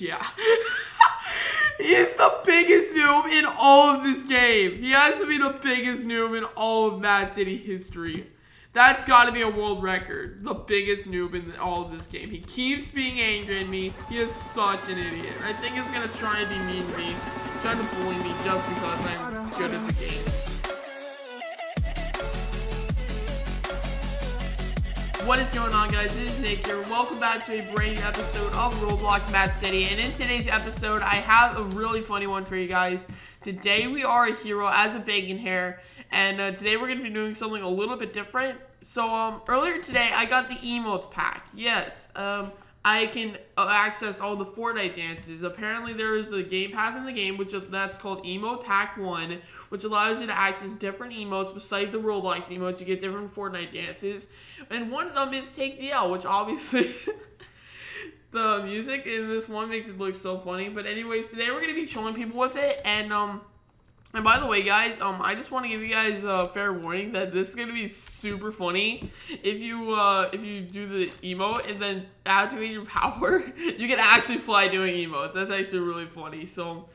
Yeah. he is the biggest noob in all of this game. He has to be the biggest noob in all of Mad City history. That's got to be a world record. The biggest noob in all of this game. He keeps being angry at me. He is such an idiot. I think he's going to try and be mean to me. Trying to bully me just because I'm good at the game. What is going on guys, this is Nick here. Welcome back to a brand new episode of Roblox Mad City. And in today's episode, I have a really funny one for you guys. Today we are a hero as a bacon hair. And uh, today we're going to be doing something a little bit different. So um, earlier today, I got the emotes pack. Yes, um, I can uh, access all the Fortnite dances. Apparently, there is a game pass in the game, which that's called Emote Pack 1, which allows you to access different emotes besides the Roblox emotes. You get different Fortnite dances. And one of them is Take the L, which obviously... the music in this one makes it look so funny. But anyways, today we're going to be showing people with it. And, um... And by the way, guys, um, I just want to give you guys a fair warning that this is gonna be super funny. If you uh, if you do the emote and then activate your power, you can actually fly doing emotes. That's actually really funny. So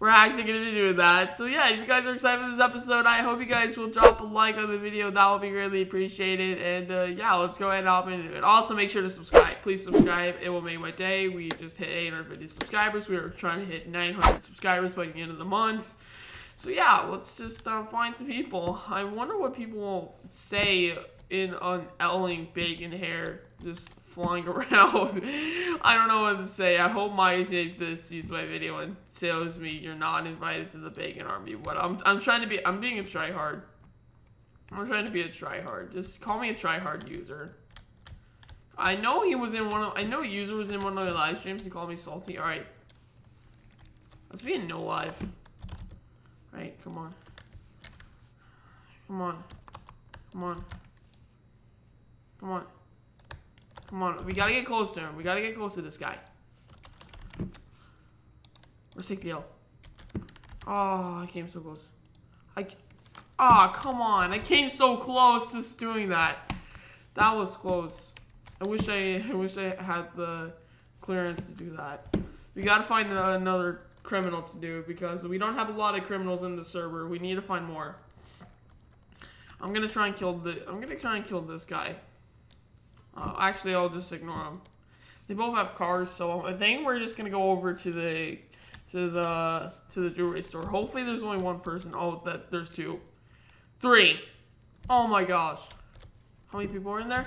we're actually gonna be doing that. So yeah, if you guys are excited for this episode, I hope you guys will drop a like on the video. That will be greatly appreciated. And uh, yeah, let's go ahead and hop into it. Also, make sure to subscribe. Please subscribe. It will make my day. We just hit 850 subscribers. We are trying to hit 900 subscribers by the end of the month. So yeah, let's just uh, find some people. I wonder what people will say in an Elling bacon hair just flying around. I don't know what to say. I hope Maya saves this, sees my video, and tells me you're not invited to the bacon army. But I'm, I'm trying to be, I'm being a tryhard. I'm trying to be a tryhard. Just call me a tryhard user. I know he was in one of, I know user was in one of the live streams. He called me salty. All right. Let's be in no live. Right, come on. Come on. Come on. Come on. Come on. We gotta get close to him. We gotta get close to this guy. Let's take the L. Oh, I came so close. I. Oh, come on. I came so close to doing that. That was close. I wish I, I wish I had the clearance to do that. We gotta find another criminal to do because we don't have a lot of criminals in the server. We need to find more. I'm gonna try and kill the. I'm gonna try and kill this guy. Uh, actually, I'll just ignore him. They both have cars, so I think we're just gonna go over to the to the to the jewelry store. Hopefully, there's only one person. Oh, that there's two, three. Oh my gosh, how many people are in there?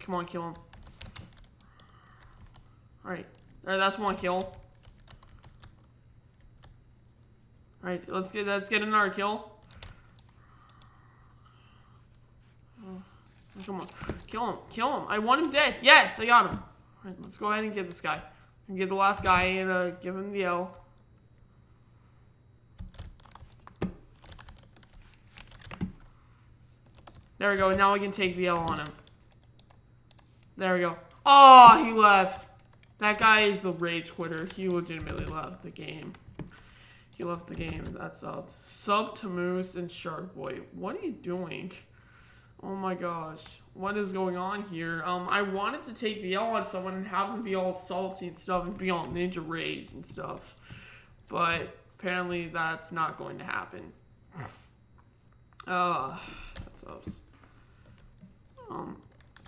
Come on, kill him. Alright. Alright, that's one kill. Alright, let's get let's get another kill. Oh, come on. Kill him. Kill him. I want him dead. Yes, I got him. Alright, let's go ahead and get this guy. And get the last guy and uh, give him the L. There we go. Now we can take the L on him. There we go. Oh, he left. That guy is a rage quitter. He legitimately left the game. He left the game. That's up. Sub to Moose and Shark Boy. What are you doing? Oh my gosh. What is going on here? Um, I wanted to take the L on someone and have them be all salty and stuff and be all ninja rage and stuff. But apparently that's not going to happen. Uh, that sucks. Um,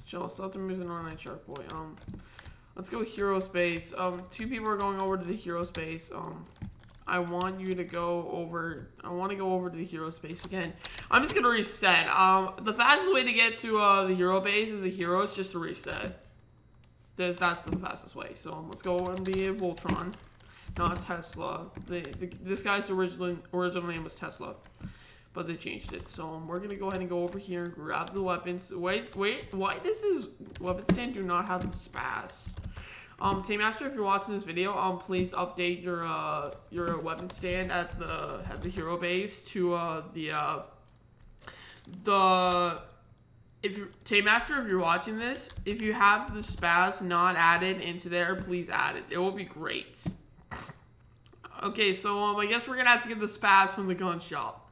chill. Sub to Moose and Online Shark Boy. Um, Let's go hero space. Um, two people are going over to the hero space. Um, I want you to go over. I want to go over to the hero space again. I'm just gonna reset. Um, the fastest way to get to uh, the hero base is the hero. heroes just to reset. That's the fastest way. So um, let's go and be a Voltron, not Tesla. The, the, this guy's original original name was Tesla but they changed it. So um, we're gonna go ahead and go over here and grab the weapons. Wait, wait, why does this weapon stand do not have the Spas? Um, Team Master, if you're watching this video, um, please update your uh your weapon stand at the at the hero base to uh the uh the if you Team Master, if you're watching this, if you have the Spas not added into there, please add it. It will be great. Okay, so um, I guess we're gonna have to get the Spas from the gun shop.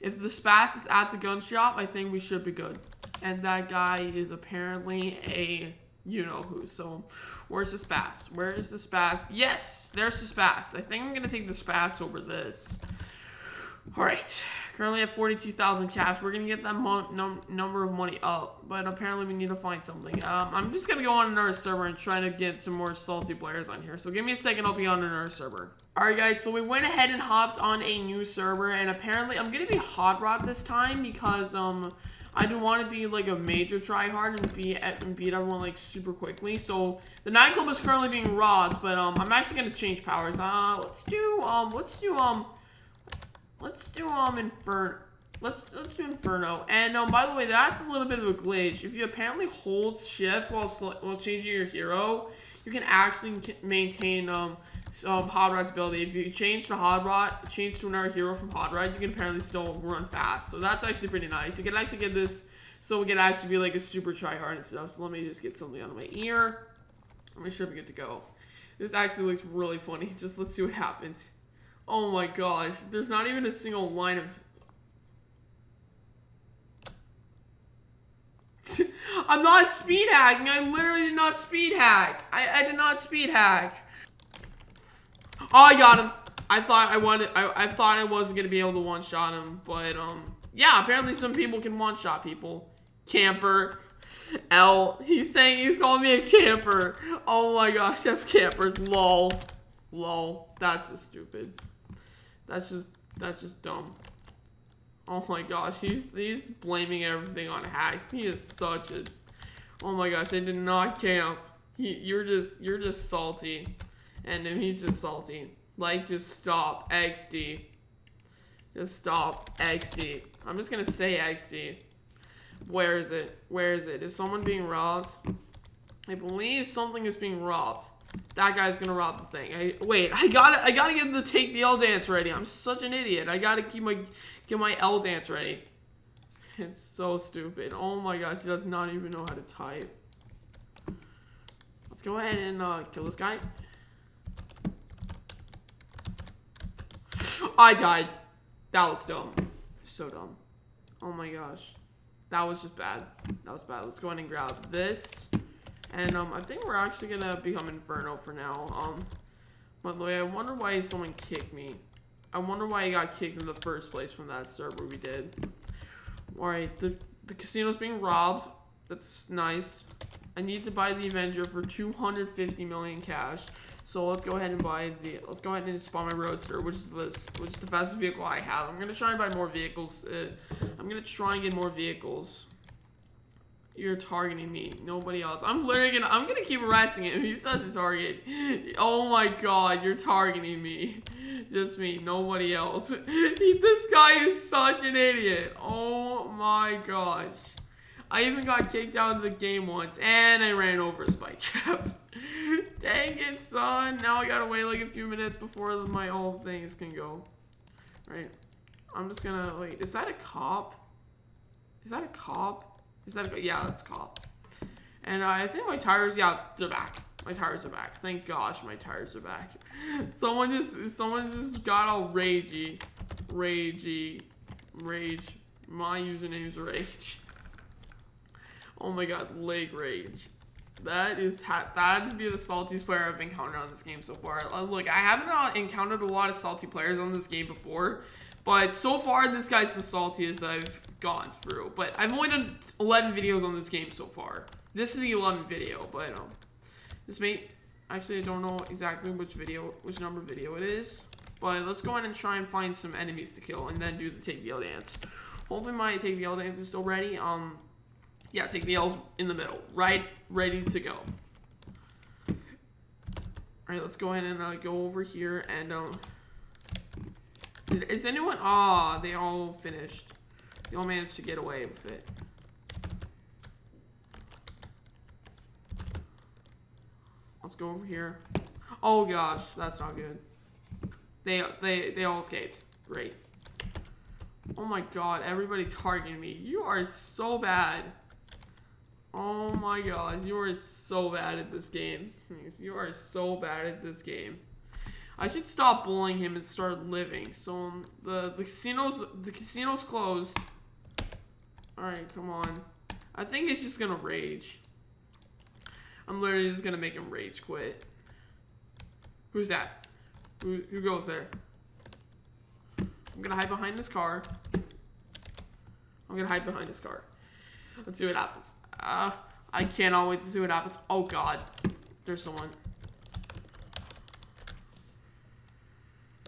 If the Spas is at the gun shop, I think we should be good. And that guy is apparently a you know who. So, where's the Spas? Where is the Spas? Yes, there's the Spas. I think I'm going to take the Spas over this. All right, currently at 42,000 cash. We're going to get that num number of money up, but apparently we need to find something. Um, I'm just going to go on another server and try to get some more salty players on here. So give me a second, I'll be on another server. Alright guys, so we went ahead and hopped on a new server, and apparently I'm to be Hot Rod this time because, um, I do want to be like a major tryhard and be and beat everyone like super quickly. So the nightclub is currently being Rods, but um I'm actually gonna change powers. Uh let's do um let's do um let's do um inferno. Let's let's do Inferno. And um, by the way, that's a little bit of a glitch. If you apparently hold Shift while while changing your hero, you can actually maintain um um, Hot Rod's ability. If you change to Hot Rod, change to another hero from Hot Rod, you can apparently still run fast. So that's actually pretty nice. You can actually get this, so we can actually be like a super tryhard and stuff. So let me just get something out of my ear. I'm sure we get to go. This actually looks really funny. Just let's see what happens. Oh my gosh, there's not even a single line of... I'm not speed hacking. I literally did not speed hack. I, I did not speed hack. Oh, I got him. I thought I wanted. I, I thought I wasn't gonna be able to one shot him, but um, yeah. Apparently, some people can one shot people. Camper. L. He's saying he's calling me a camper. Oh my gosh, Chef campers. Lol. Lol. That's just stupid. That's just that's just dumb. Oh my gosh, he's he's blaming everything on hacks. He is such a. Oh my gosh, I did not camp. He, you're just you're just salty. And then he's just salty. Like, just stop. XD. Just stop. XD. I'm just gonna say XD. Where is it? Where is it? Is someone being robbed? I believe something is being robbed. That guy's gonna rob the thing. I, wait, I gotta, I gotta get the take the L dance ready. I'm such an idiot. I gotta keep my, get my L dance ready. It's so stupid. Oh my gosh, he does not even know how to type. Let's go ahead and uh, kill this guy. I died. That was dumb. So dumb. Oh my gosh. That was just bad. That was bad. Let's go ahead and grab this. And um, I think we're actually gonna become Inferno for now. Um, by the way, I wonder why someone kicked me. I wonder why he got kicked in the first place from that server we did. Alright, the, the casino's being robbed. That's nice. I need to buy the Avenger for 250 million cash. So let's go ahead and buy the, let's go ahead and spawn my Roadster, which is this, which is the fastest vehicle I have. I'm to try and buy more vehicles. Uh, I'm to try and get more vehicles. You're targeting me, nobody else. I'm literally gonna, I'm gonna keep arresting him. He's such a target. Oh my god, you're targeting me. Just me, nobody else. this guy is such an idiot. Oh my gosh. I even got kicked out of the game once, and I ran over a spike trap. Dang it, son. Now I gotta wait like a few minutes before my old things can go. Right. I'm just gonna, wait, is that a cop? Is that a cop? Is that a, yeah, that's cop. And I think my tires, yeah, they're back. My tires are back. Thank gosh my tires are back. Someone just, someone just got all ragey. Ragey. Rage. My username is Rage. Oh my god, leg rage. That is that would be the saltiest player I've encountered on this game so far. Look, I haven't encountered a lot of salty players on this game before, but so far this guy's the saltiest I've gone through. But I've only done 11 videos on this game so far. This is the 11th video, but um, this may actually I don't know exactly which video, which number video it is. But let's go ahead and try and find some enemies to kill, and then do the take the L dance. Hopefully my take the L dance is still ready. Um, yeah, take the L's in the middle. Right, ready to go. Alright, let's go ahead and uh, go over here and, um... Is anyone... Ah, oh, they all finished. They all managed to get away with it. Let's go over here. Oh gosh, that's not good. They they they all escaped. Great. Oh my god, everybody targeting me. You are so bad. Oh my gosh, you are so bad at this game. You are so bad at this game. I should stop bullying him and start living. So um, the the casinos the casino's closed. All right, come on. I think it's just gonna rage. I'm literally just gonna make him rage quit. Who's that? Who, who goes there? I'm gonna hide behind this car. I'm gonna hide behind this car. Let's see what happens. Uh, I cannot wait to see what happens. Oh god. There's someone.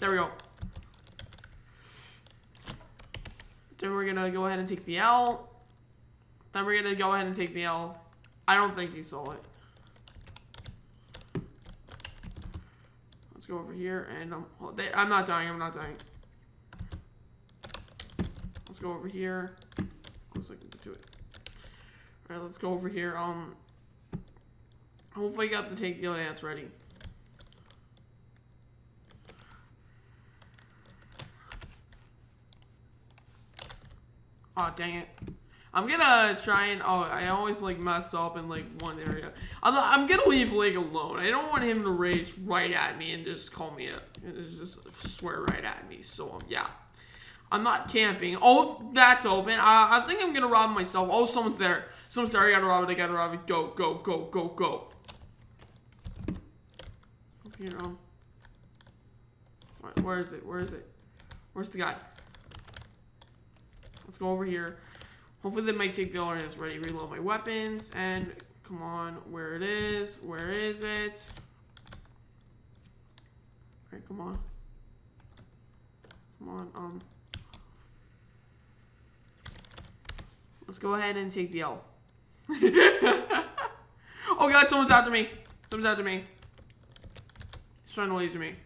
There we go. Then we're gonna go ahead and take the L. Then we're gonna go ahead and take the L. I don't think he saw it. Let's go over here and um, oh, I'm not dying. I'm not dying. Let's go over here. Looks like we can do it. All right, let's go over here. Um, hopefully, I got the take the L dance ready. Oh, dang it. I'm gonna try and, oh, I always, like, mess up in, like, one area. I'm, I'm gonna leave Leg alone. I don't want him to rage right at me and just call me a, just swear right at me. So, um, yeah. I'm not camping. Oh, that's open. I, I think I'm gonna rob myself. Oh, someone's there. Someone's there. I gotta rob it. I gotta rob it. Go, go, go, go, go. You know. Where is it? Where is it? Where's the guy? Let's go over here. Hopefully they might take the hands ready. Reload my weapons. And come on. Where it is. Where is it? Alright, come on. Come on. Um. Let's go ahead and take the L. oh god, someone's after me. Someone's after me. He's trying to laser me.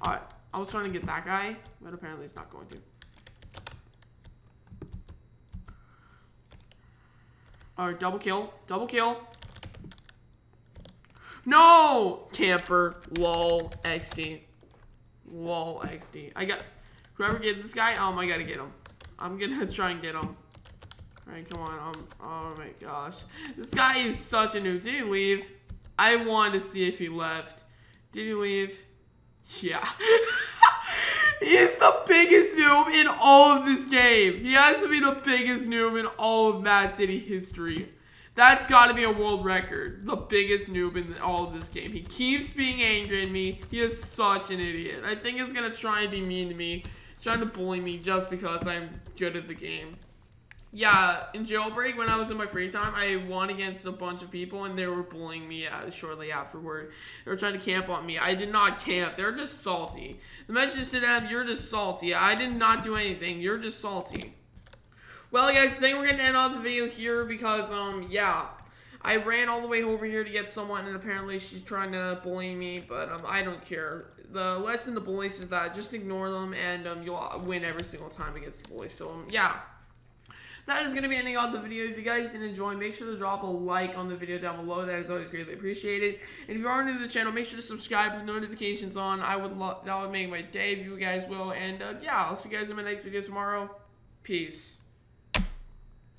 Alright. I was trying to get that guy, but apparently he's not going to. Alright, double kill. Double kill. No! Camper. Lol. XD. Lol. XD. I got... Whoever get this guy, um, I gotta get him. I'm gonna try and get him. Alright, come on. Um, oh my gosh. This guy is such a noob. Did he leave? I wanted to see if he left. Did he leave? Yeah. he is the biggest noob in all of this game. He has to be the biggest noob in all of Mad City history. That's got to be a world record. The biggest noob in all of this game. He keeps being angry at me. He is such an idiot. I think he's going to try and be mean to me. Trying to bully me just because I'm good at the game yeah, in jailbreak, when I was in my free time, I won against a bunch of people, and they were bullying me uh, shortly afterward. They were trying to camp on me. I did not camp. They're just salty. The message to them, you're just salty. I did not do anything. You're just salty. Well, guys, I think we're going to end off the video here because, um, yeah. I ran all the way over here to get someone, and apparently she's trying to bully me, but um, I don't care. The lesson to bullies is that just ignore them, and um, you'll win every single time against the bullies. So, um, yeah that is going to be ending off the video. If you guys did enjoy, make sure to drop a like on the video down below. That is always greatly appreciated. And if you are new to the channel, make sure to subscribe with notifications on. I would love, that would make my day if you guys will. And uh, yeah, I'll see you guys in my next video tomorrow. Peace.